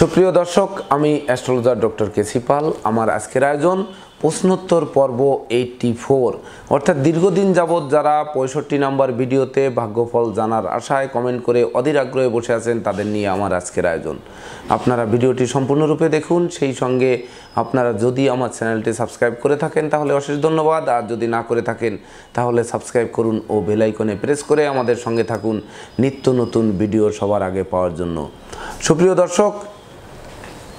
সুপ্রিয় দর্শক, আমি অ্যাস্ট্রোলজার ডক্টর কেসি পাল। আমার আজকের আয়োজন প্রশ্নোত্তর পর্ব এইটটি ফোর। অর্থাৎ দীর্ঘদিন যাবৎ যারা পঁয়ষট্টি নাম্বার ভিডিওতে ভাগ্যফল জানার আশায় কমেন্ট করে অধীর আগ্রহে বসে আছেন, তাদের নিয়ে আমার আজকের আয়োজন। আপনারা ভিডিওটি সম্পূর্ণরূপে দেখুন, সেই সঙ্গে আপনারা যদি আমার চ্যানেলটি সাবস্ক্রাইব করে থাকেন, তাহলে অশেষ ধন্যবাদ। আর যদি না করে থাকেন, তাহলে সাবস্ক্রাইব করুন ও বেল আইকনে প্রেস করে আমাদের সঙ্গে থাকুন নিত্য নতুন ভিডিও সবার আগে পাওয়ার জন্য। সুপ্রিয় দর্শক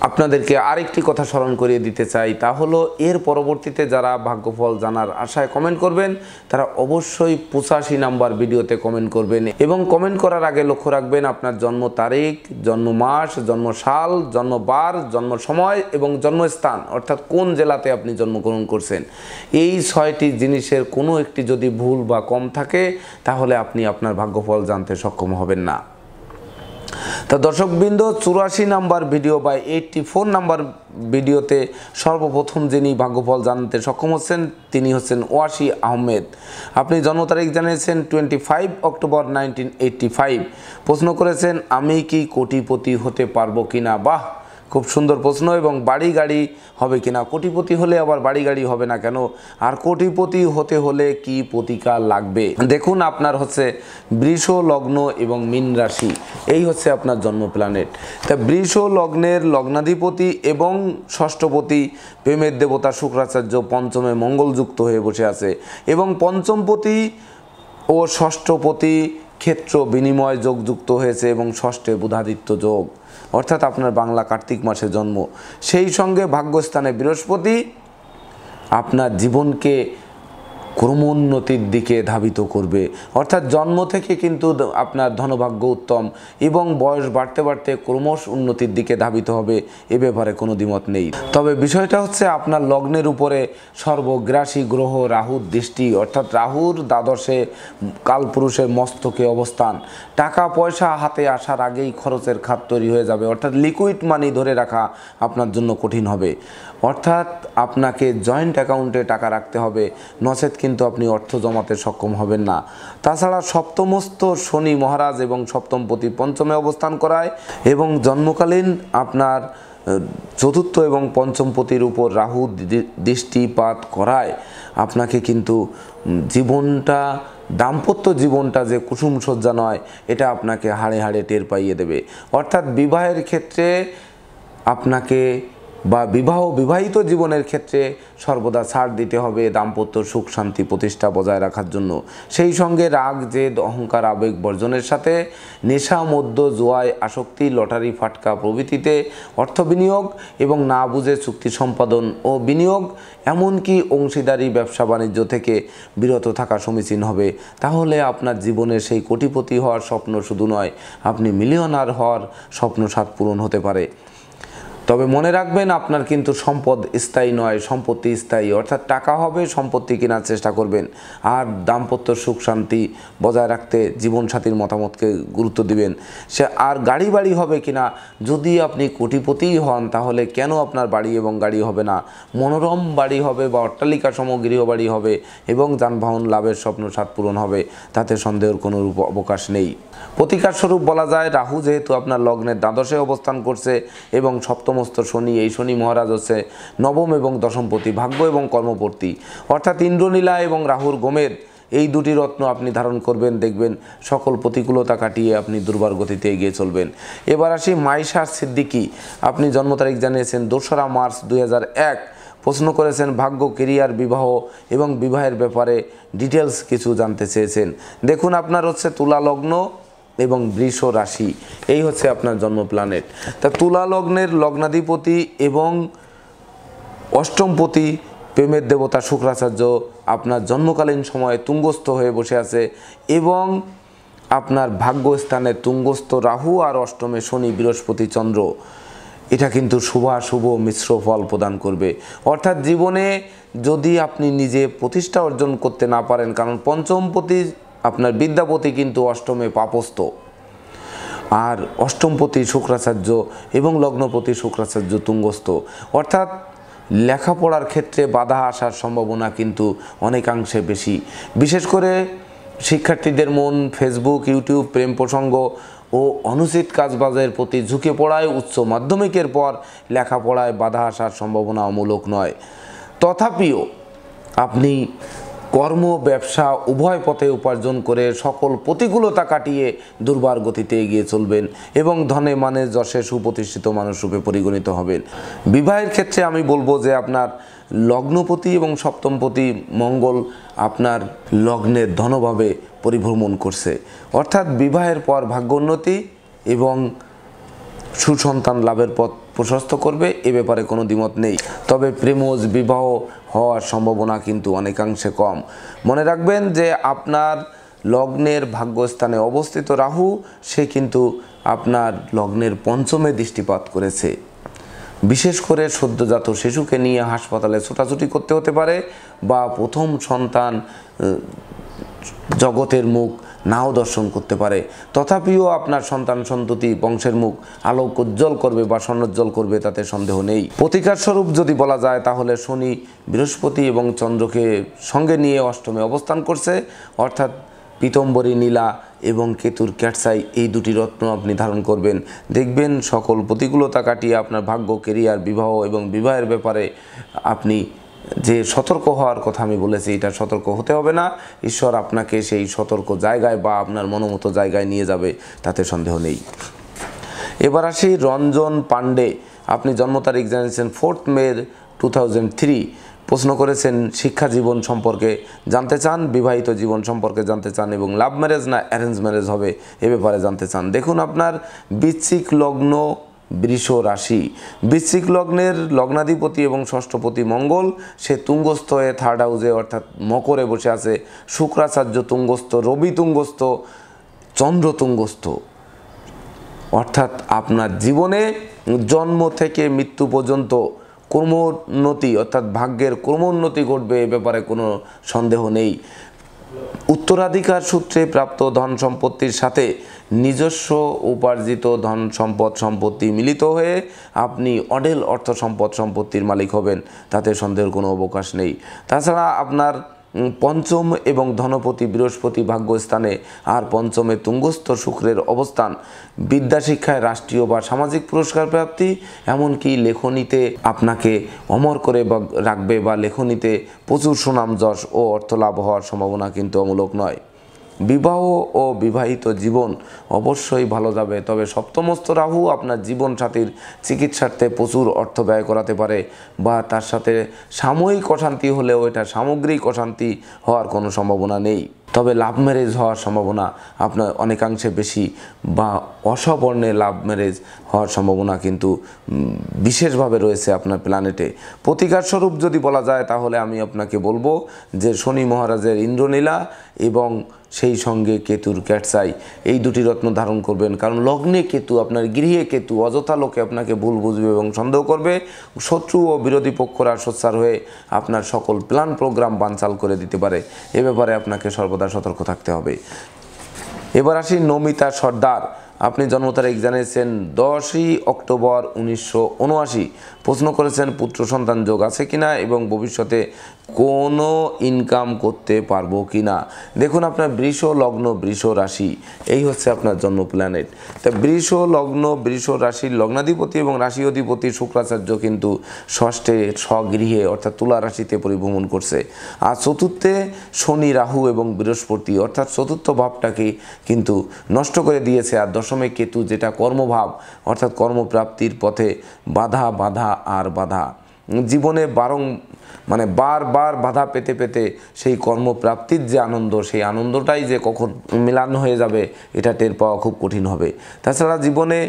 আপনাদেরকে আরেকটি কথা স্মরণ করিয়ে দিতে চাই, তা হলো এর পরবর্তীতে যারা ভাগ্যফল জানার আশায় কমেন্ট করবেন, তারা অবশ্যই পঁচাশি নাম্বার ভিডিওতে কমেন্ট করবেন এবং কমেন্ট করার আগে লক্ষ্য রাখবেন আপনার জন্ম তারিখ, জন্ম মাস, জন্ম সাল, জন্ম বার, জন্ম সময় এবং জন্মস্থান, অর্থাৎ কোন জেলাতে আপনি জন্মগ্রহণ করছেন। এই ছয়টি জিনিসের কোনো একটি যদি ভুল বা কম থাকে, তাহলে আপনি আপনার ভাগ্যফল জানতে সক্ষম হবেন না। তা দর্শকবৃন্দ, চুরাশি নাম্বার ভিডিও বা এইটটি ফোর নাম্বার ভিডিওতে সর্বপ্রথম যিনি ভাগ্যফল জানতে সক্ষম হচ্ছেন, তিনি হচ্ছেন ওয়াসি আহমেদ। আপনি জন্ম তারিখ জানিয়েছেন twenty five October nineteen eighty five প্রশ্ন করেছেন, আমি কি কোটিপতি হতে পারব কিনা? বাহ! খুব সুন্দর প্রশ্ন এবং বাড়ি গাড়ি হবে কিনা? কোটিপতি হলে আবার বাড়ি গাড়ি হবে না কেন? আর কোটিপতি হতে হলে কি প্রতিকার লাগবে? দেখুন আপনার হচ্ছে বৃষ, লগ্ন এবং মীন রাশি। এই হচ্ছে আপনার জন্ম প্ল্যানেট তা বৃষ, লগ্নের লগ্নাধিপতি এবং ষষ্ঠপতি প্রেমের দেবতা শুক্রাচার্য পঞ্চমে মঙ্গলযুক্ত হয়ে বসে আছে এবং পঞ্চমপতি ও ষষ্ঠপতি ক্ষেত্র বিনিময় যোগ যুক্ত হয়েছে এবং ষষ্ঠে বুধাদিত্য যোগ। অর্থাৎ আপনার বাংলা কার্তিক মাসে জন্ম। সেই সঙ্গে ভাগ্যস্থানে বৃহস্পতি আপনার জীবনকে ক্রমোন্নতির দিকে ধাবিত করবে। অর্থাৎ জন্ম থেকে কিন্তু আপনার ধনভাগ্য উত্তম এবং বয়স বাড়তে বাড়তে ক্রমশ উন্নতির দিকে ধাবিত হবে, এ ব্যাপারে কোনো দ্বিমত নেই। তবে বিষয়টা হচ্ছে আপনার লগ্নের উপরে সর্বগ্রাসী গ্রহ রাহুর দৃষ্টি, অর্থাৎ রাহুর দ্বাদশে কালপুরুষের মস্তকে অবস্থান। টাকা পয়সা হাতে আসার আগেই খরচের খাত তৈরি হয়ে যাবে, অর্থাৎ লিকুইড মানি ধরে রাখা আপনার জন্য কঠিন হবে। অর্থাৎ আপনাকে জয়েন্ট অ্যাকাউন্টে টাকা রাখতে হবে। নচেত কিন্তু আপনি অর্থ জমাতে সক্ষম হবেন না। তাছাড়া সপ্তমস্ত শনি মহারাজ এবং সপ্তমপতি পঞ্চমে অবস্থান করায় এবং জন্মকালীন আপনার চতুর্থ এবং পঞ্চমপতির উপর রাহু দৃষ্টিপাত করায়। আপনাকে কিন্তু জীবনটা, দাম্পত্য জীবনটা যে কুসুম সজ্জা নয়, এটা আপনাকে হাড়ে হাড়ে টের পাইয়ে দেবে। অর্থাৎ বিবাহের ক্ষেত্রে আপনাকে বা বিবাহ বিবাহিত জীবনের ক্ষেত্রে সর্বদা ছাড় দিতে হবে, দাম্পত্য সুখ শান্তি প্রতিষ্ঠা বজায় রাখার জন্য। সেই সঙ্গে রাগ, জেদ, অহংকার, আবেগ বর্জনের সাথে নেশা মধ্য জোয়ায় আসক্তি, লটারি, ফাটকা প্রভৃতিতে অর্থ বিনিয়োগ এবং না বুঝে চুক্তি সম্পাদন ও বিনিয়োগ, এমনকি অংশীদারি, ব্যবসা, বাণিজ্য থেকে বিরত থাকা সমীচীন হবে। তাহলে আপনার জীবনে সেই কোটিপতি হওয়ার স্বপ্ন শুধু নয়, আপনি মিলিয়নার হওয়ার স্বপ্ন সাত পূরণ হতে পারে। তবে মনে রাখবেন আপনার কিন্তু সম্পদ স্থায়ী নয়, সম্পত্তি স্থায়ী, অর্থাৎ টাকা হবে, সম্পত্তি কেনার চেষ্টা করবেন। আর দাম্পত্য সুখ শান্তি বজায় রাখতে জীবনসাথীর মতামতকে গুরুত্ব দিবেন। সে আর গাড়ি বাড়ি হবে কিনা, যদি আপনি কোটিপতিই হন, তাহলে কেন আপনার বাড়ি এবং গাড়ি হবে না? মনোরম বাড়ি হবে বা অট্টালিকা সম গৃহবাড়ি হবে এবং যানবাহন লাভের স্বপ্ন সাত পূরণ হবে, তাতে সন্দেহের কোনো রূপ অবকাশ নেই। প্রতিকার স্বরূপ বলা যায়, রাহু যেহেতু আপনার লগ্নের দ্বাদশে অবস্থান করছে এবং সপ্তমস্ত শনি, এই শনি মহারাজ হচ্ছে নবম এবং দশমপতি ভাগ্য এবং কর্মপর্তি। অর্থাৎ ইন্দ্রনীলা এবং রাহুর গোমের এই দুটি রত্ন আপনি ধারণ করবেন, দেখবেন সকল প্রতিকূলতা কাটিয়ে আপনি দুর্বার গতিতে এগিয়ে চলবেন। এবার আসি মাইশার সিদ্দিকি। আপনি জন্ম তারিখ জানিয়েছেন, দোসরা মার্চ দুই হাজার এক। প্রশ্ন করেছেন, ভাগ্য, কেরিয়ার, বিবাহ এবং বিবাহের ব্যাপারে ডিটেলস কিছু জানতে চেয়েছেন। দেখুন, আপনার হচ্ছে তুলা লগ্ন এবং বৃষ রাশি, এই হচ্ছে আপনার জন্ম প্ল্যানেট তা তুলা লগ্নের লগ্নাধিপতি এবং অষ্টমপতি প্রেমের দেবতা শুক্রাচার্য আপনার জন্মকালীন সময়ে তুঙ্গস্থ হয়ে বসে আছে এবং আপনার ভাগ্যস্থানে তুঙ্গস্থ রাহু আর অষ্টমে শনি, বৃহস্পতি, চন্দ্র। এটা কিন্তু শুভাশুভ মিশ্র ফল প্রদান করবে। অর্থাৎ জীবনে যদি আপনি নিজে প্রতিষ্ঠা অর্জন করতে না পারেন, কারণ পঞ্চমপতি আপনার বিদ্যাপতি কিন্তু অষ্টমে পাপস্থ। আর অষ্টমপতি শুক্রাচার্য এবং লগ্নপতি শুক্রাচার্য তুঙ্গস্থ। অর্থাৎ লেখাপড়ার ক্ষেত্রে বাধা আসার সম্ভাবনা কিন্তু অনেকাংশে বেশি। বিশেষ করে শিক্ষার্থীদের মন, ফেসবুক, ইউটিউব, প্রেম প্রসঙ্গ ও অনুচিত কাজবাজের প্রতি ঝুঁকে পড়ায় উচ্চ মাধ্যমিকের পর লেখাপড়ায় বাধা আসার সম্ভাবনা অমূলক নয়। তথাপিও আপনি কর্ম, ব্যবসা উভয় পথে উপার্জন করে সকল প্রতিকূলতা কাটিয়ে দুর্বার গতিতে এগিয়ে চলবেন এবং ধনে মানে যশে সুপ্রতিষ্ঠিত মানুষ রূপে পরিগণিত হবেন। বিবাহের ক্ষেত্রে আমি বলব যে আপনার লগ্নপতি এবং সপ্তমপতি মঙ্গল আপনার লগ্নের ধনভাবে পরিভ্রমণ করছে। অর্থাৎ বিবাহের পর ভাগ্যোন্নতি এবং সুসন্তান লাভের পথ প্রশস্ত করবে, এ ব্যাপারে কোনো দ্বিমত নেই। তবে প্রেমজ, বিবাহ হওয়ার সম্ভাবনা কিন্তু অনেকাংশে কম। মনে রাখবেন যে আপনার লগ্নের ভাগ্যস্থানে অবস্থিত রাহু, সে কিন্তু আপনার লগ্নের পঞ্চমে দৃষ্টিপাত করেছে। বিশেষ করে সদ্যজাত শিশুকে নিয়ে হাসপাতালে ছোটাছুটি করতে হতে পারে বা প্রথম সন্তান জগতের মুখ নাও দর্শন করতে পারে। তথাপিও আপনার সন্তান সন্ততি বংশের মুখ আলোক উজ্জ্বল করবে বা স্বর্ণোজ্জ্বল করবে, তাতে সন্দেহ নেই। প্রতিকার স্বরূপ যদি বলা যায়, তাহলে শনি বৃহস্পতি এবং চন্দ্রকে সঙ্গে নিয়ে অষ্টমে অবস্থান করছে। অর্থাৎ পীতম্বরী, নীলা এবং কেতুর ক্যাটসাই এই দুটি রত্ন আপনি ধারণ করবেন। দেখবেন সকল প্রতিকূলতা কাটিয়ে আপনার ভাগ্য কেরিয়ার বিবাহ এবং বিবাহের ব্যাপারে আপনি যে সতর্ক হওয়ার কথা আমি বলেছি, এটা সতর্ক হতে হবে না। ঈশ্বর আপনাকে সেই সতর্ক জায়গায় বা আপনার মনোমতো জায়গায় নিয়ে যাবে, তাতে সন্দেহ নেই। এবার আসি রঞ্জন পাণ্ডে। আপনি জন্ম তারিখ জানিয়েছেন ফোর্থ মে টু প্রশ্ন করেছেন, শিক্ষা জীবন সম্পর্কে জানতে চান, বিবাহিত জীবন সম্পর্কে জানতে চান এবং লাভ ম্যারেজ না অ্যারেঞ্জ ম্যারেজ হবে, এ ব্যাপারে জানতে চান। দেখুন আপনার বৃশ্চিক লগ্ন বৃষ রাশি। বৃশ্চিক লগ্নের লগ্নাধিপতি এবং ষষ্ঠপতি মঙ্গল, সে তুঙ্গস্থ হয়ে থার্ড হাউসে অর্থাৎ মকরে বসে আছে। শুক্রাচার্য তুঙ্গস্থ, রবি তুঙ্গস্থ, চন্দ্র তুঙ্গস্থ। অর্থাৎ আপনার জীবনে জন্ম থেকে মৃত্যু পর্যন্ত ক্রমোন্নতি, অর্থাৎ ভাগ্যের ক্রমোন্নতি ঘটবে, এ ব্যাপারে কোনো সন্দেহ নেই। উত্তরাধিকার সূত্রে প্রাপ্ত ধন সম্পত্তির সাথে নিজস্ব উপার্জিত ধন সম্পদ সম্পত্তি মিলিত হয়ে আপনি অডেল অর্থ সম্পদ সম্পত্তির মালিক হবেন, তাতে সন্দেহের কোনো অবকাশ নেই। তাছাড়া আপনার পঞ্চম এবং ধনপতি বৃহস্পতি ভাগ্যস্থানে আর পঞ্চমে তুঙ্গস্থ শুক্রের অবস্থান বিদ্যা শিক্ষায় রাষ্ট্রীয় বা সামাজিক পুরস্কার প্রাপ্তি, এমনকি লেখনীতে আপনাকে অমর করে রাখবে বা লেখনীতে প্রচুর সুনাম, যশ ও অর্থ লাভ হওয়ার সম্ভাবনা কিন্তু অমূলক নয়। বিবাহ ও বিবাহিত জীবন অবশ্যই ভালো যাবে। তবে সপ্তমস্ত রাহু আপনার জীবন সাথীর চিকিৎসার্থে প্রচুর অর্থ ব্যয় করাতে পারে বা তার সাথে সাময়িক অশান্তি হলেও এটা সামগ্রিক অশান্তি হওয়ার কোনো সম্ভাবনা নেই। তবে লাভ ম্যারেজ হওয়ার সম্ভাবনা আপনার অনেকাংশে বেশি বা অসবর্ণে লাভ ম্যারেজ হওয়ার সম্ভাবনা কিন্তু বিশেষভাবে রয়েছে আপনার প্ল্যানেটে। প্রতিকার স্বরূপ যদি বলা যায় তাহলে আমি আপনাকে বলব যে শনি মহারাজের ইন্দ্রনীলা এবং সেই সঙ্গে কেতুর ক্যাটসাই। এই দুটি রত্ন ধারণ করবেন। কারণ লগ্নে কেতু, আপনার গৃহে কেতু, অযথা লোকে আপনাকে ভুল বুঝবে এবং সন্দেহ করবে। শত্রু ও বিরোধী পক্ষরা সোচ্চার হয়ে আপনার সকল প্ল্যান, প্রোগ্রাম বানচাল করে দিতে পারে। এ ব্যাপারে আপনাকে সর্বদা সতর্ক থাকতে হবে। এবার আসি নমিতা সর্দার। আপনি জন্ম তারিখ জানিয়েছেন দশই অক্টোবর উনিশশো উনআশি। প্রশ্ন করেছেন, পুত্র সন্তান যোগ আছে কিনা এবং ভবিষ্যতে কোনো ইনকাম করতে পারব কি না দেখুন, আপনার বৃষ, লগ্ন, বৃষ রাশি, এই হচ্ছে আপনার জন্ম প্ল্যানেট তা বৃষ, লগ্ন, বৃষ রাশির লগ্নাধিপতি এবং রাশি অধিপতি শুক্রাচার্য কিন্তু ষষ্ঠে স্বগৃহে অর্থাৎ তুলা রাশিতে পরিভ্রমণ করছে। আর চতুর্থে শনি, রাহু এবং বৃহস্পতি, অর্থাৎ চতুর্থ ভাবটাকে কিন্তু নষ্ট করে দিয়েছে। আর দশমে কেতু যেটা কর্মভাব, অর্থাৎ কর্মপ্রাপ্তির পথে বাধা বাধা আর বাধা। জীবনে বারং মানে বারবার বাধা পেতে পেতে সেই কর্মপ্রাপ্তির যে আনন্দ, সেই আনন্দটাই যে কখন মিলান হয়ে যাবে, এটা টের পাওয়া খুব কঠিন হবে। তাছাড়া জীবনে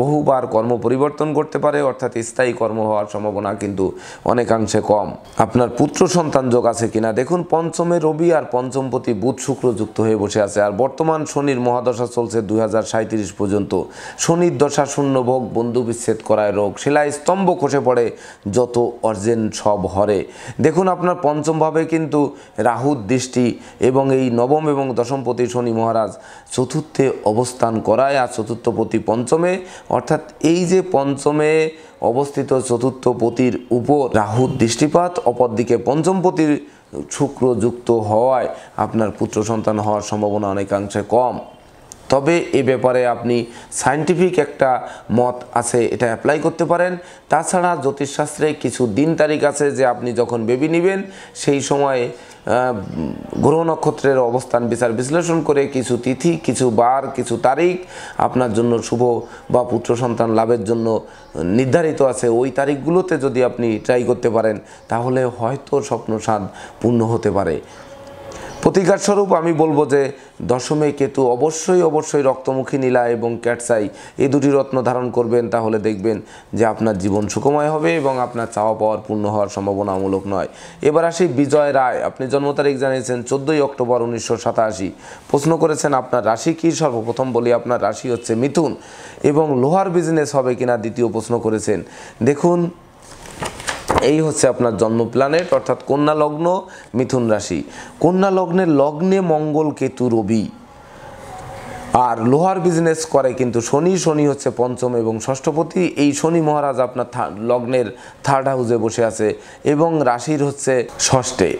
বহুবার কর্ম পরিবর্তন করতে পারে, অর্থাৎ স্থায়ী কর্ম হওয়ার সম্ভাবনা কিন্তু অনেকাংশে কম। আপনার পুত্র সন্তান যোগ আছে কিনা? দেখুন, পঞ্চমে রবি আর পঞ্চমপতি বুধ শুক্র যুক্ত হয়ে বসে আছে। আর বর্তমান শনির মহাদশা চলছে দু হাজার সাঁইত্রিশ পর্যন্ত। শনির দশা শূন্য ভোগ, বন্ধু বিচ্ছেদ করায় রোগ। শিলায় স্তম্ভ খসে পড়ে, যত অর্জেন সব হরে। দেখুন, আপনার পঞ্চমভাবে কিন্তু রাহুর দৃষ্টি এবং এই নবম এবং দশমপতি শনি মহারাজ চতুর্থে অবস্থান করায়, আর চতুর্থপতি পঞ্চমে অর্থাৎ এই যে পঞ্চমে অবস্থিত চতুর্থ পতির উপর রাহুর দৃষ্টিপাত অপরদিকে পঞ্চম পতির শুক্র যুক্ত হওয়ায় আপনার পুত্র সন্তান হওয়ার সম্ভাবনা অনেকাংশে কম। তবে এ ব্যাপারে আপনি সায়েন্টিফিক একটা মত আছে, এটা অ্যাপ্লাই করতে পারেন। তাছাড়া জ্যোতিষশাস্ত্রে কিছু দিন তারিখ আছে যে আপনি যখন বেবি নেবেন, সেই সময়ে গ্রহ নক্ষত্রের অবস্থান বিচার বিশ্লেষণ করে কিছু তিথি, কিছু বার, কিছু তারিখ আপনার জন্য শুভ বা পুত্র সন্তান লাভের জন্য নির্ধারিত আছে। ওই তারিখগুলোতে যদি আপনি ট্রাই করতে পারেন, তাহলে হয়তো স্বপ্ন স্বাদ পূর্ণ হতে পারে। প্রতিকার স্বরূপ আমি বলব যে দশমে কেতু অবশ্যই অবশ্যই রক্তমুখী নীলা এবং ক্যাটসাই এই দুটি রত্ন ধারণ করবেন, তাহলে দেখবেন যে আপনার জীবন সুখময় হবে এবং আপনার চাওয়া পাওয়ার পূর্ণ হওয়ার সম্ভাবনামূলক নয়। এবার আসি বিজয় রায়। আপনি জন্ম তারিখ জানিয়েছেন চোদ্দোই অক্টোবর উনিশশো সাতাশি। প্রশ্ন করেছেন, আপনার রাশি কী? সর্বপ্রথম বলি, আপনার রাশি হচ্ছে মিথুন এবং লোহার বিজনেস হবে কিনা? দ্বিতীয় প্রশ্ন করেছেন। দেখুন এই হচ্ছে আপনার জন্ম প্ল্যানেট, অর্থাৎ কন্যা লগ্ন, মিথুন রাশি। কন্যা লগ্নের লগ্নে মঙ্গল কেতু রবি। আর লোহার বিজনেস করে কিন্তু শনি শনি হচ্ছে পঞ্চম এবং ষষ্ঠপতি। এই শনি মহারাজ আপনার লগ্নের থার্ড হাউসে বসে আছে এবং রাশির হচ্ছে ষষ্ঠে।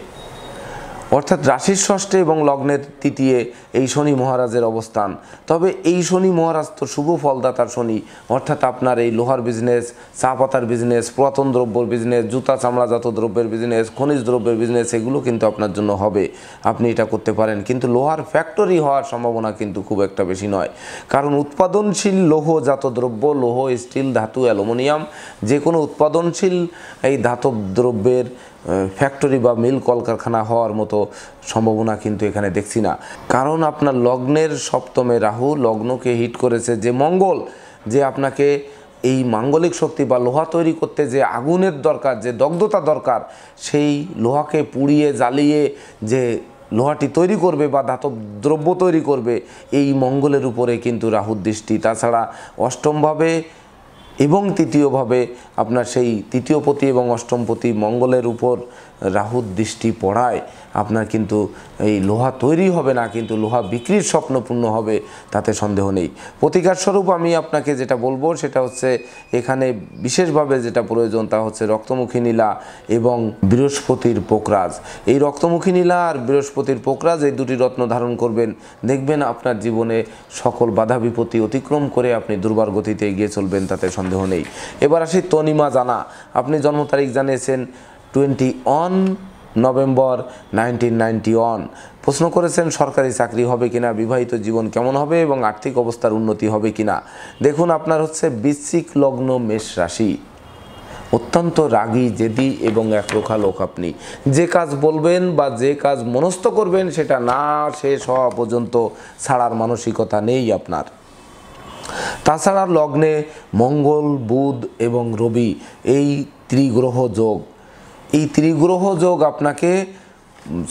অর্থাৎ রাশির ষষ্ঠে এবং লগ্নের তৃতীয় এই শনি মহারাজের অবস্থান। তবে এই শনি মহারাজ তো শুভ ফলদাতার শনি। অর্থাৎ আপনার এই লোহার বিজনেস চা পাতার বিজনেস পুরাতন দ্রব্যর বিজনেস জুতা চামড়াজাত দ্রব্যের বিজনেস খনিজ দ্রব্যের বিজনেস এগুলো কিন্তু আপনার জন্য হবে। আপনি এটা করতে পারেন। কিন্তু লোহার ফ্যাক্টরি হওয়ার সম্ভাবনা কিন্তু খুব একটা বেশি নয়। কারণ উৎপাদনশীল লৌহজাত দ্রব্য, লৌহ, স্টিল, ধাতু, অ্যালুমিনিয়াম যে কোনো উৎপাদনশীল এই ধাতব দ্রব্যের ফ্যাক্টরি বা মিল কলকারখানা হওয়ার মতো সম্ভাবনা কিন্তু এখানে দেখছি না। কারণ আপনার লগ্নের সপ্তমে রাহু লগ্নকে হিট করেছে যে মঙ্গল, যে আপনাকে এই মাঙ্গলিক শক্তি বা লোহা তৈরি করতে যে আগুনের দরকার, যে দগ্ধতা দরকার, সেই লোহাকে পুড়িয়ে জ্বালিয়ে যে লোহাটি তৈরি করবে বা ধাতব দ্রব্য তৈরি করবে, এই মঙ্গলের উপরে কিন্তু রাহুর দৃষ্টি। তাছাড়া অষ্টমভাবে এবং তৃতীয়ভাবে আপনার সেই তৃতীয়পতি এবং অষ্টমপতি মঙ্গলের উপর রাহুর দৃষ্টি পড়ায় আপনার কিন্তু এই লোহা তৈরি হবে না, কিন্তু লোহা বিক্রির স্বপ্ন পূর্ণ হবে, তাতে সন্দেহ নেই। প্রতিকার স্বরূপ আমি আপনাকে যেটা বলব, সেটা হচ্ছে এখানে বিশেষভাবে যেটা প্রয়োজন তা হচ্ছে রক্তমুখী নীলা এবং বৃহস্পতির পোকরাজ। এই রক্তমুখী নীলা আর বৃহস্পতির পোকরাজ এই দুটি রত্ন ধারণ করবেন। দেখবেন আপনার জীবনে সকল বাধা বিপত্তি অতিক্রম করে আপনি দুর্বার গতিতে এগিয়ে চলবেন, তাতে সন্দেহ নেই। এবার আসি তনিমা জানা। আপনি জন্ম তারিখ জানিয়েছেন twenty one November nineteen ninety one. প্রশ্ন করেছেন, সরকারি চাকরি হবে কিনা, বিবাহিত জীবন কেমন হবে এবং আর্থিক অবস্থার উন্নতি হবে কিনা? দেখুন, আপনার হচ্ছে বৃশ্চিক লগ্ন মেষ রাশি। অত্যন্ত রাগী, জেদি এবং একরোখা লোক আপনি। যে কাজ বলবেন বা যে কাজ মনস্থ করবেন, সেটা না শেষ হওয়া পর্যন্ত ছাড়ার মানসিকতা নেই আপনার। তাছাড়া লগ্নে মঙ্গল, বুধ এবং রবি, এই ত্রিগ্রহ যোগ। এই ত্রিগ্রহ যোগ আপনাকে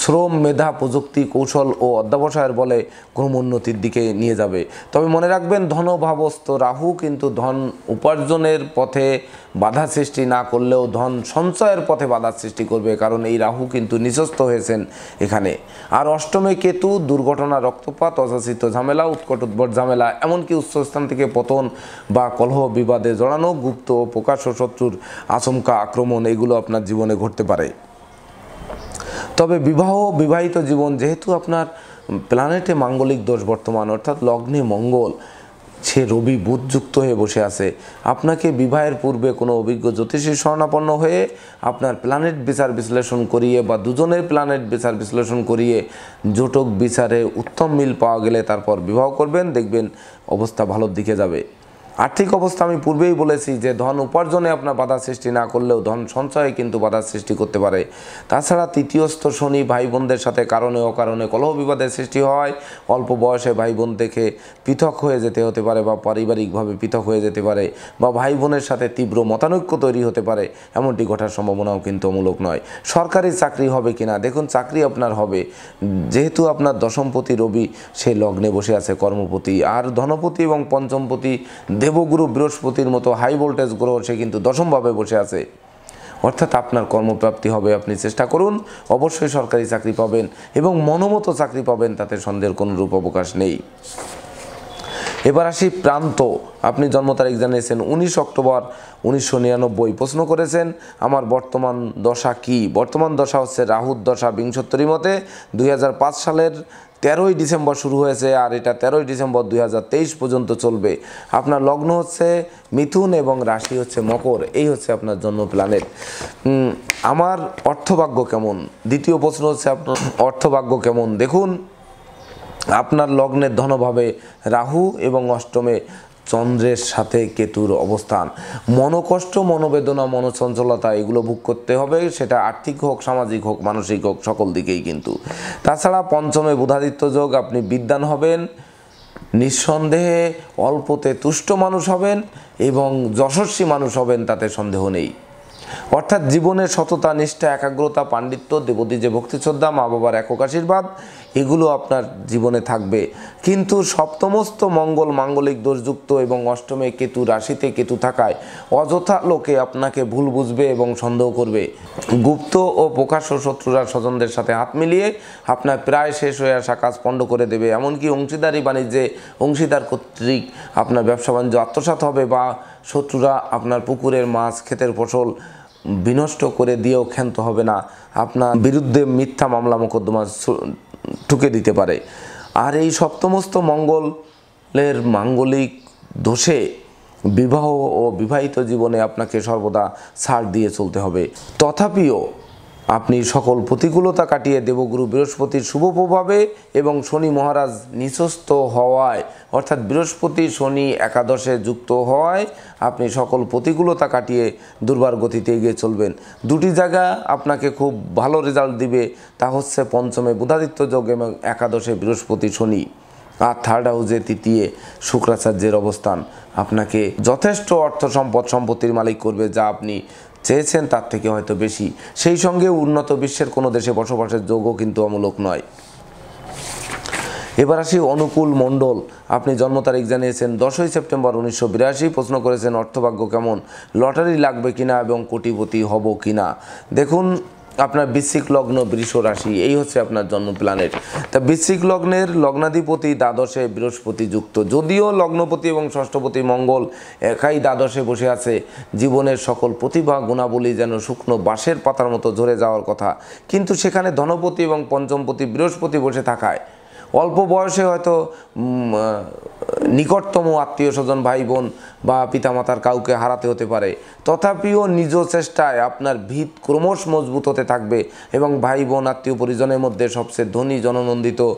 শ্রম, মেধা, প্রযুক্তি, কৌশল ও অধ্যাবসায়ের বলে ক্রমোন্নতির দিকে নিয়ে যাবে। তবে মনে রাখবেন ধনভাবস্থ রাহু কিন্তু ধন উপার্জনের পথে বাধা সৃষ্টি না করলেও ধন সঞ্চয়ের পথে বাধা সৃষ্টি করবে, কারণ এই রাহু কিন্তু নিচস্থ হয়েছেন এখানে। আর অষ্টমে কেতু, দুর্ঘটনা, রক্তপাত, অযাচিত ঝামেলা, উৎকট উদ্ভট ঝামেলা, এমনকি উচ্চস্থান থেকে পতন বা কলহ বিবাদে জড়ানো, গুপ্ত ও প্রকাশ্য শত্রুর আশঙ্কা আক্রমণ, এগুলো আপনার জীবনে ঘটতে পারে। তবে বিবাহ, বিবাহিত জীবন যেহেতু আপনার প্ল্যানেটে মাঙ্গলিক দোষ বর্তমান, অর্থাৎ লগ্নে মঙ্গল, সে রবি বুধযুক্ত হয়ে বসে আছে, আপনাকে বিবাহের পূর্বে কোনো অভিজ্ঞ জ্যোতিষী স্বর্ণাপন্ন হয়ে আপনার প্ল্যানেট বিচার বিশ্লেষণ করিয়ে বা দুজনের প্ল্যানেট বিচার বিশ্লেষণ করিয়ে জোটক বিচারে উত্তম মিল পাওয়া গেলে তারপর বিবাহ করবেন, দেখবেন অবস্থা ভালোর দিকে যাবে। আর্থিক অবস্থা আমি পূর্বেই বলেছি যে ধন উপার্জনে আপনার বাধা সৃষ্টি না করলেও ধন সঞ্চয়ে কিন্তু বাধা সৃষ্টি করতে পারে। তাছাড়া তৃতীয়স্থ শনি ভাই বোনদের সাথে কারণে অকারণে কলহ বিবাদের সৃষ্টি হয়। অল্প বয়সে ভাই বোন থেকে পৃথক হয়ে যেতে হতে পারে বা পারিবারিকভাবে পৃথক হয়ে যেতে পারে বা ভাই বোনের সাথে তীব্র মতানৈক্য তৈরি হতে পারে, এমনটি ঘটার সম্ভাবনাও কিন্তু অমূলক নয়। সরকারি চাকরি হবে কিনা? দেখুন, চাকরি আপনার হবে। যেহেতু আপনার দশমপতি রবি, সে লগ্নে বসে আছে কর্মপতি। আর ধনপতি এবং পঞ্চমপতি দেবগুরু বৃহস্পতির মতো হাই ভোল্টেজ গ্রহ সে কিন্তু দশমভাবে বসে আছে। অর্থাৎ আপনার কর্মপ্রাপ্তি হবে, আপনি চেষ্টা করুন, অবশ্যই সরকারি চাকরি পাবেন এবং মনোমতো চাকরি পাবেন, তাতে সন্দেহের কোনো রূপ অবকাশ নেই। এবার আসি প্রান্ত। আপনি জন্ম তারিখ জানিয়েছেন, উনিশ অক্টোবর উনিশশো নিরানব্বই। প্রশ্ন করেছেন, আমার বর্তমান দশা কি? বর্তমান দশা হচ্ছে রাহুর দশা বিংশোত্তরী মতে দুই হাজার পাঁচ সালের তেরোই ডিসেম্বর শুরু হয়েছে আর এটা তেরোই ডিসেম্বর দুই হাজার তেইশ পর্যন্ত চলবে। আপনার লগ্ন হচ্ছে মিথুন এবং রাশি হচ্ছে মকর। এই হচ্ছে আপনার জন্ম প্ল্যানেট আমার অর্থভাগ্য কেমন? দ্বিতীয় প্রশ্ন হচ্ছে আপনার অর্থভাগ্য কেমন? দেখুন, আপনার লগ্নের ধনভাবে রাহু এবং অষ্টমে চন্দ্রের সাথে কেতুর অবস্থান। মনোকষ্ট, মনোবেদনা, মনোচঞ্চলতা, এগুলো ভোগ করতে হবে, সেটা আর্থিক হোক, সামাজিক হোক, মানসিক হোক, সকল দিকেই কিন্তু। তাছাড়া পঞ্চমে বুধাদিত্য যোগ, আপনি বিদ্যান হবেন, নিঃসন্দেহে অল্পতে তুষ্ট মানুষ হবেন এবং যশস্বী মানুষ হবেন, তাতে সন্দেহ নেই। অর্থাৎ জীবনের সততা, নিষ্ঠা, একাগ্রতা, পাণ্ডিত্য দেবতী যে ভক্তি শ্রদ্ধা মা বাবার একক আশীর্বাদ, এগুলো আপনার জীবনে থাকবে। কিন্তু সপ্তমস্ত মঙ্গল মাঙ্গলিক দোষযুক্ত এবং অষ্টমে কেতু রাশিতে কেতু থাকায় অযথা লোকে আপনাকে ভুল বুঝবে এবং সন্দেহ করবে। গুপ্ত ও প্রকাশ্য শত্রুরা স্বজনদের সাথে হাত মিলিয়ে আপনার প্রায় শেষ হয়ে আসা কাজ পণ্ড করে দেবে। এমনকি অংশীদারি বাণিজ্যে অংশীদার কর্তৃক আপনার ব্যবসা বাণিজ্য আত্মসাৎ হবে বা শত্রুরা আপনার পুকুরের মাছ, ক্ষেতের ফসল বিনষ্ট করে দিয়েও ক্ষান্ত হবে না। আপনার বিরুদ্ধে মিথ্যা মামলা মোকদ্দমা ঠুকে দিতে পারে। আর এই সপ্তমস্ত মঙ্গলের মাঙ্গলিক দোষে বিবাহ ও বিবাহিত জীবনে আপনাকে সর্বদা ছাড় দিয়ে চলতে হবে। তথাপিও আপনি সকল প্রতিকূলতা কাটিয়ে দেবগুরু বৃহস্পতির শুভ প্রভাবে এবং শনি মহারাজ নিচস্থ হওয়ায়, অর্থাৎ বৃহস্পতি শনি একাদশে যুক্ত হওয়ায় আপনি সকল প্রতিকূলতা কাটিয়ে দুর্বার গতিতে এগিয়ে চলবেন। দুটি জায়গা আপনাকে খুব ভালো রেজাল্ট দিবে, তা হচ্ছে পঞ্চমে বুধাদিত্য যোগ এবং একাদশে বৃহস্পতি শনি। আর থার্ড হাউসে তৃতীয় শুক্রাচার্যের অবস্থান। আপনাকে যথেষ্ট অর্থ সম্পদ সম্পত্তির মালিক করবে যা আপনি চেয়েছেন তার থেকে হয়তো বেশি। সেই সঙ্গে উন্নত বিশ্বের কোনো দেশে বসবাসের যোগ্য কিন্তু অমূলক নয়। এবার আসি অনুকূল মণ্ডল। আপনি জন্ম তারিখ জানিয়েছেন, দশই সেপ্টেম্বর উনিশশো বিরাশি। প্রশ্ন করেছেন, অর্থভাগ্য কেমন? লটারি লাগবে কিনা এবং কোটিপতি হব কিনা? দেখুন আপনার বৃশ্চিক লগ্ন বৃষ রাশি, এই হচ্ছে আপনার জন্ম প্ল্যানেট তা বৃশ্চিক লগ্নের লগ্নাধিপতি দ্বাদশে বৃহস্পতি যুক্ত। যদিও লগ্নপতি এবং ষষ্ঠপতি মঙ্গল একাই দ্বাদশে বসে আছে, জীবনের সকল প্রতিভা গুণাবলী যেন শুকনো বাঁশের পাতার মতো ঝরে যাওয়ার কথা। কিন্তু সেখানে ধনপতি এবং পঞ্চমপতি বৃহস্পতি বসে থাকায়। অল্প বয়সে হয়তো নিকটতম আত্মীয় স্বজন, ভাই বোন বা পিতামাতার কাউকে হারাতে হতে পারে। তথাপিও নিজ চেষ্টায় আপনার ভিত ক্রমশ মজবুত হতে থাকবে এবং ভাই বোন আত্মীয় পরিজনের মধ্যে সবচেয়ে ধনী, জননন্দিত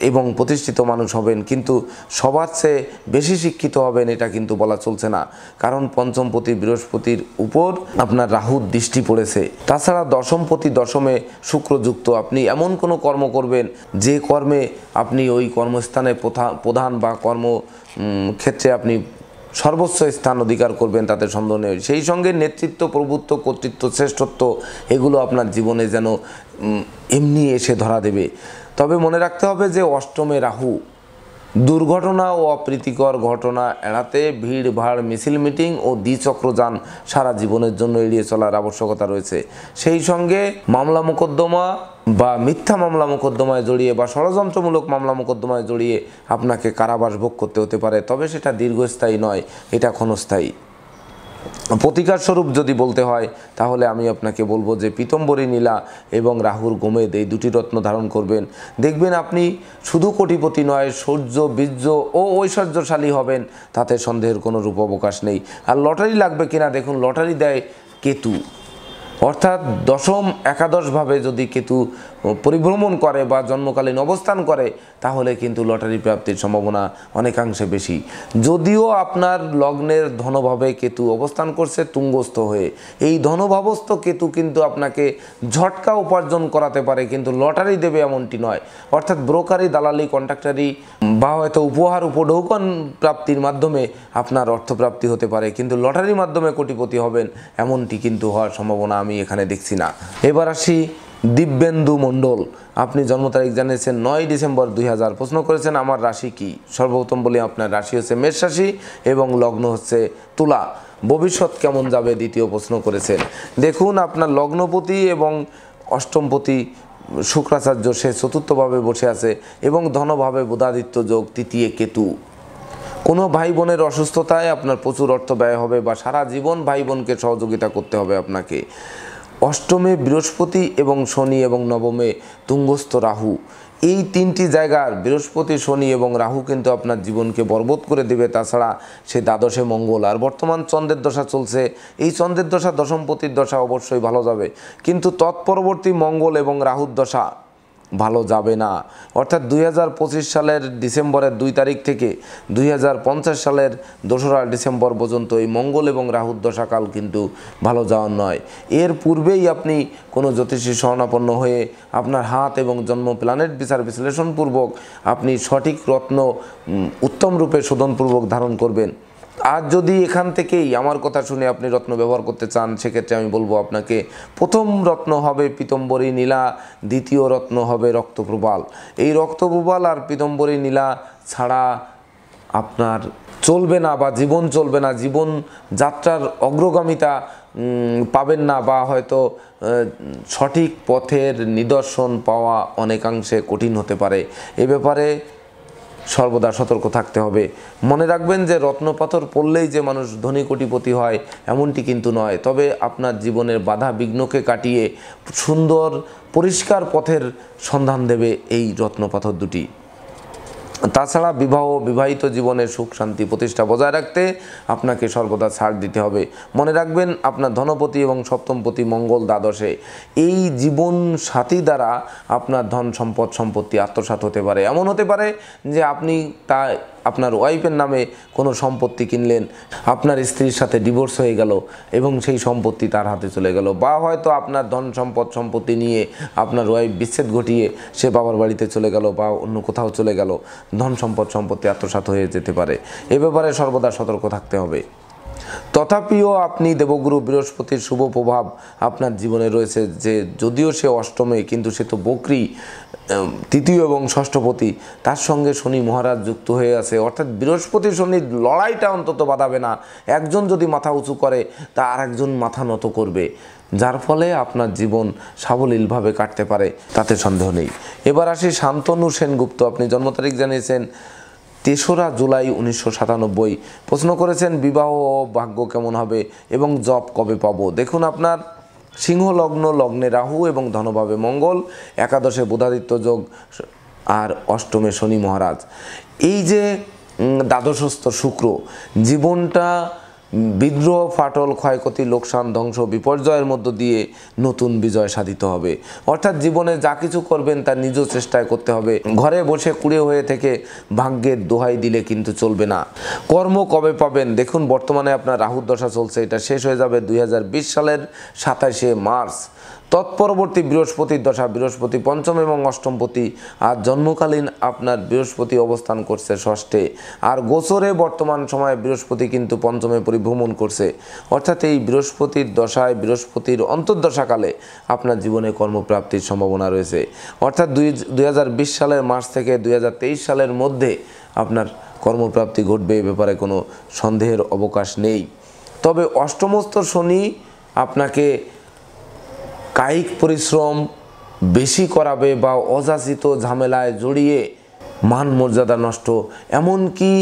এবং প্রতিষ্ঠিত মানুষ হবেন। কিন্তু সবার চেয়ে বেশি শিক্ষিত হবেন এটা কিন্তু বলা চলছে না। কারণ পঞ্চমপতি বৃহস্পতির উপর আপনার রাহুর দৃষ্টি পড়েছে। তাছাড়া দশমপতি দশমে শুক্রযুক্ত আপনি এমন কোনো কর্ম করবেন, যে কর্মে আপনি ওই কর্মস্থানে প্রধা- প্রধান বা কর্ম ক্ষেত্রে আপনি সর্বোচ্চ স্থান অধিকার করবেন তাতে সন্দেহ নেই সেই সঙ্গে নেতৃত্ব, প্রভুত্ব, কর্তৃত্ব, শ্রেষ্ঠত্ব, এগুলো আপনার জীবনে যেন এমনি এসে ধরা দেবে। তবে মনে রাখতে হবে যে অষ্টমে রাহু দুর্ঘটনা ও অপ্রীতিকর ঘটনা এড়াতে ভিড়, ভাড়, মিছিল, মিটিং ও দ্বিচক্রযান সারা জীবনের জন্য এড়িয়ে চলার আবশ্যকতা রয়েছে। সেই সঙ্গে মামলা মোকদ্দমা বা মিথ্যা মামলা মোকদ্দমায় জড়িয়ে বা ষড়যন্ত্রমূলক মামলা মোকদ্দমায় জড়িয়ে আপনাকে কারাবাস ভোগ করতে হতে পারে, তবে সেটা দীর্ঘস্থায়ী নয়, এটা ক্ষণস্থায়ী। প্রতিকার স্বরূপ যদি বলতে হয়, তাহলে আমি আপনাকে বলব যে পীতম্বরী নীলা এবং রাহুর গোমেদ এই দুটি রত্ন ধারণ করবেন। দেখবেন আপনি শুধু কোটিপতি নয়, সৌর্য, বীর্য ও ঐশ্বর্যশালী হবেন, তাতে সন্দেহের কোনো রূপ অবকাশ নেই। আর লটারি লাগবে কিনা দেখুন, লটারি দেয় কেতু। অর্থাৎ দশম একাদশভাবে যদি কেতু পরিভ্রমণ করে বা জন্মকালীন অবস্থান করে, তাহলে কিন্তু লটারি প্রাপ্তির সম্ভাবনা অনেকাংশে বেশি। যদিও আপনার লগ্নের ধনভাবে কেতু অবস্থান করছে, তুঙ্গস্থ হয়ে। এই ধনভাবস্থ কেতু কিন্তু আপনাকে ঝটকা উপার্জন করাতে পারে, কিন্তু লটারি দেবে এমনটি নয়। অর্থাৎ ব্রোকারি, দালালি, কন্ট্রাক্টারি বা হয়তো উপহার, উপঢৌকন প্রাপ্তির মাধ্যমে আপনার অর্থপ্রাপ্তি হতে পারে, কিন্তু লটারির মাধ্যমে কোটিপতি হবেন, এমনটি কিন্তু হওয়ার সম্ভাবনা আমি এখানে দেখছি না। এবার আসি দিব্যেন্দু মণ্ডল, আপনি জন্ম তারিখ জানিয়েছেন নয় ডিসেম্বর দুই হাজার। প্রশ্ন করেছেন, আমার রাশি কি? সর্বপ্রথম বলি, আপনার রাশি হচ্ছে মেষ রাশি এবং লগ্ন হচ্ছে তুলা। ভবিষ্যৎ কেমন যাবে? দ্বিতীয় প্রশ্ন করেছেন। দেখুন, আপনার লগ্নপতি এবং অষ্টমপতি শুক্রাচার্য, সে চতুর্থভাবে বসে আছে এবং ধনভাবে বুধাদিত্য যোগ, তৃতীয় কেতু। কোনো ভাই বোনের অসুস্থতায় আপনার প্রচুর অর্থ ব্যয় হবে বা সারা জীবন ভাই বোনকে সহযোগিতা করতে হবে আপনাকে। অষ্টমে বৃহস্পতি এবং শনি এবং নবমে তুঙ্গস্থ রাহু। এই তিনটি জায়গার বৃহস্পতি, শনি এবং রাহু কিন্তু আপনার জীবনকে বরবৎ করে দেবে। তাছাড়া সে দ্বাদশে মঙ্গল। আর বর্তমান চন্দ্রের দশা চলছে। এই চন্দ্রের দশা দশমপতির দশা অবশ্যই ভালো যাবে। কিন্তু তৎপরবর্তী মঙ্গল এবং রাহুর দশা ভালো যাবে না। অর্থাৎ দুই হাজার পঁচিশ সালের ডিসেম্বরের দুই তারিখ থেকে দুই হাজার পঞ্চাশ সালের দোসরা ডিসেম্বর পর্যন্ত এই মঙ্গল এবং রাহুর দশাকাল কিন্তু ভালো যাওয়ার নয়। এর পূর্বেই আপনি কোনো জ্যোতিষী শরণাপন্ন হয়ে আপনার হাত এবং জন্ম প্ল্যানেট বিচার বিশ্লেষণপূর্বক আপনি সঠিক রত্ন উত্তম রূপে শোধনপূর্বক ধারণ করবেন। আর যদি এখান থেকেই আমার কথা শুনে আপনি রত্ন ব্যবহার করতে চান, সেক্ষেত্রে আমি বলব আপনাকে, প্রথম রত্ন হবে পিতম্বরী নীলা, দ্বিতীয় রত্ন হবে রক্তপ্রবাল। এই রক্তপ্রবাল আর পিতম্বরী নীলা ছাড়া আপনার চলবে না বা জীবন চলবে না, জীবন যাত্রার অগ্রগামিতা পাবেন না বা হয়তো সঠিক পথের নিদর্শন পাওয়া অনেকাংশে কঠিন হতে পারে। এ ব্যাপারে সর্বদা সতর্ক থাকতে হবে। মনে রাখবেন যে রত্নপাথর পড়লেই যে মানুষ ধনী কোটিপতি হয়, এমনটি কিন্তু নয়। তবে আপনার জীবনের বাধা বিঘ্নকে কাটিয়ে সুন্দর, পরিষ্কার পথের সন্ধান দেবে এই রত্নপাথর দুটি। তাছাড়া বিবাহ বিবাহিত জীবনের সুখ, শান্তি প্রতিষ্ঠা বজায় রাখতে আপনাকে সর্বদা ছাড় দিতে হবে। মনে রাখবেন, আপনার ধনপতি এবং সপ্তমপতি মঙ্গল দ্বাদশে। এই জীবন সাথী দ্বারা আপনার ধন সম্পদ, সম্পত্তি আত্মসাত হতে পারে। এমন হতে পারে যে আপনি তা আপনার ওয়াইফের নামে কোনো সম্পত্তি কিনলেন, আপনার স্ত্রীর সাথে ডিভোর্স হয়ে গেল এবং সেই সম্পত্তি তার হাতে চলে গেল, বা হয়তো আপনার ধন সম্পদ, সম্পত্তি নিয়ে আপনার ওয়াইফ বিচ্ছেদ ঘটিয়ে সে বাবার বাড়িতে চলে গেল বা অন্য কোথাও চলে গেল, ধন সম্পদ, সম্পত্তি আত্মসাত হয়ে যেতে পারে। এ ব্যাপারে সর্বদা সতর্ক থাকতে হবে। তথাপিও আপনি দেবগুরু বৃহস্পতির শুভ প্রভাব আপনার জীবনে রয়েছে যে যদিও সে অষ্টমে, কিন্তু সে তো বকরি তৃতীয় এবং ষষ্ঠপতি তার সঙ্গে শনি মহারাজ যুক্ত হয়ে আছে। অর্থাৎ বৃহস্পতি শনির লড়াইটা অন্তত বাঁধাবে না। একজন যদি মাথা উঁচু করে, তা আর একজন মাথা নত করবে। যার ফলে আপনার জীবন সাবলীলভাবে কাটতে পারে, তাতে সন্দেহ নেই। এবার আসি শান্তনু সেনগুপ্ত। আপনি জন্ম তারিখ জানিয়েছেন, তেসরা জুলাই উনিশশো সাতানব্বই। প্রশ্ন করেছেন, বিবাহ ও ভাগ্য কেমন হবে এবং জব কবে পাবো? দেখুন আপনার সিংহ লগ্ন লগ্নে রাহু এবং ধনভাবে মঙ্গল, একাদশে বুধাদিত্য যোগ আর অষ্টমে শনি মহারাজ। এই যে দ্বাদশস্থ শুক্র, জীবনটা বিদ্রোহ, ফাটল, ক্ষয়ক্ষতি, লোকসান, ধ্বংস, বিপর্যয়ের মধ্য দিয়ে নতুন বিজয় সাধিত হবে। অর্থাৎ জীবনে যা কিছু করবেন, তা নিজ চেষ্টায় করতে হবে। ঘরে বসে কুড়ে হয়ে থেকে ভাগ্যের দোহাই দিলে কিন্তু চলবে না। কর্ম কবে পাবেন? দেখুন, বর্তমানে আপনার রাহুর দশা চলছে। এটা শেষ হয়ে যাবে দুই হাজার বিশ সালের সাতাশে মার্চ। তৎপরবর্তী বৃহস্পতির দশা, বৃহস্পতি পঞ্চম এবং অষ্টমপতি আর জন্মকালীন আপনার বৃহস্পতি অবস্থান করছে ষষ্ঠে। আর গোচরে বর্তমান সময়ে বৃহস্পতি কিন্তু পঞ্চমে পরিভ্রমণ করছে। অর্থাৎ এই বৃহস্পতির দশায়, বৃহস্পতির অন্তর্দশাকালে আপনার জীবনে কর্মপ্রাপ্তির সম্ভাবনা রয়েছে। অর্থাৎ দুই দুই সালের মার্চ থেকে দুই হাজার তেইশ সালের মধ্যে আপনার কর্মপ্রাপ্তি ঘটবে, এ ব্যাপারে কোনো সন্দেহের অবকাশ নেই। তবে অষ্টমস্ত শনি আপনাকে কায়িক পরিশ্রম বেশি করাবে বা অযাচিত ঝামেলায় জড়িয়ে মান মর্যাদা নষ্ট, এমনকি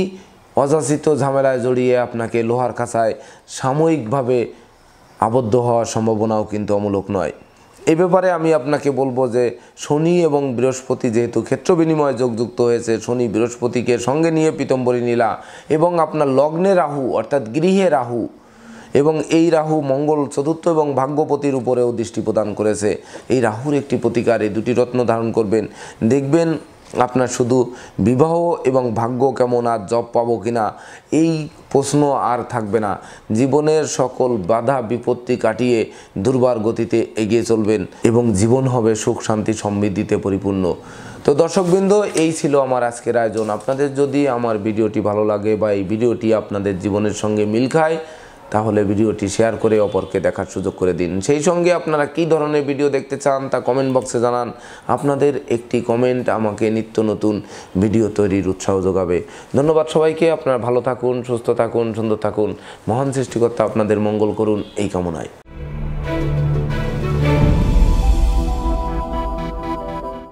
অযাচিত ঝামেলায় জড়িয়ে আপনাকে লোহার খাঁচায় সাময়িকভাবে আবদ্ধ হওয়ার সম্ভাবনাও কিন্তু অমূলক নয়। এই ব্যাপারে আমি আপনাকে বলব যে শনি এবং বৃহস্পতি যেহেতু ক্ষেত্র বিনিময় যোগযুক্ত হয়েছে, শনি বৃহস্পতিকে সঙ্গে নিয়ে পিতম্বরী নীলা এবং আপনার লগ্নে রাহু অর্থাৎ গৃহে রাহু এবং এই রাহু মঙ্গল চতুর্থ এবং ভাগ্যপতির উপরেও দৃষ্টি প্রদান করেছে। এই রাহুর একটি প্রতিকার, এই দুটি রত্ন ধারণ করবেন। দেখবেন আপনার শুধু বিবাহ এবং ভাগ্য কেমন আর জব পাবো কিনা, এই প্রশ্ন আর থাকবে না। জীবনের সকল বাধা বিপত্তি কাটিয়ে দুর্বার গতিতে এগিয়ে চলবেন এবং জীবন হবে সুখ, শান্তি, সমৃদ্ধিতে পরিপূর্ণ। তো দর্শকবৃন্দ, এই ছিল আমার আজকের আয়োজন। আপনাদের যদি আমার ভিডিওটি ভালো লাগে বা এই ভিডিওটি আপনাদের জীবনের সঙ্গে মিল খায় তাহলে ভিডিওটি শেয়ার করে অপরকে দেখার সুযোগ করে দিন। সেই সঙ্গে আপনারা কি ধরনের ভিডিও দেখতে চান তা কমেন্ট বক্সে জানান। আপনাদের একটি কমেন্ট আমাকে নিত্য নতুন ভিডিও তৈরির উৎসাহ যোগাবে। ধন্যবাদ সবাইকে, আপনারা ভালো থাকুন, সুস্থ থাকুন, সুন্দর থাকুন। মহান সৃষ্টিকর্তা আপনাদের মঙ্গল করুন, এই কামনায়।